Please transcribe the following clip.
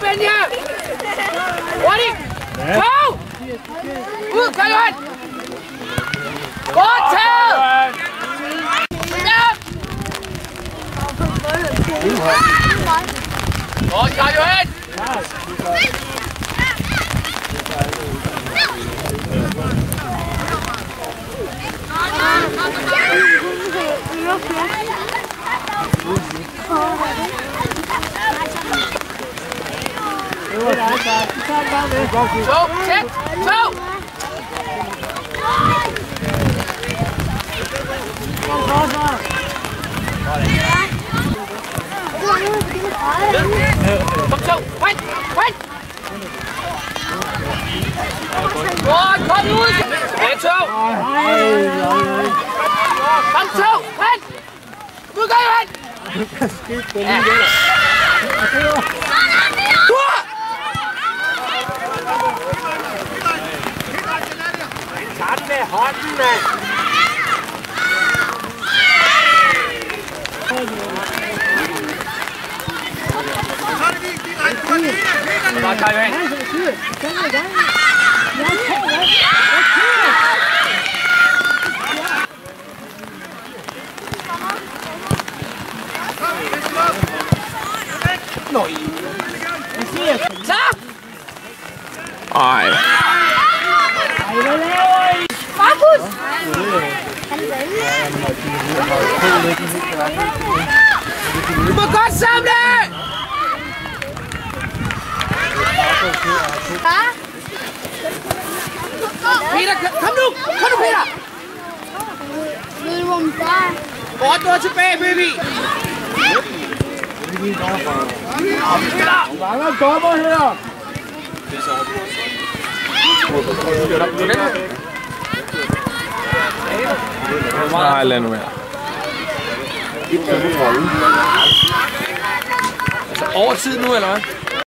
Peña! ¡Wari! ¡Go! ¡Uh, Calvin! ¡Watch ¡Go, Yeah. Go, check, go! Bật sâu, quay, quay! Rồi, con lui! Để sâu! Bắn sâu, quay! Đưa cây lên! Cái tên như thế này. Nein. Du må godt samle! Peter, kom nu! Kom nu, Peter! Ved du, hvor min far er? Godt du er tilbage, baby! Mange dommer her. Nej, lad nu være. Altså over tid nu, eller hvad?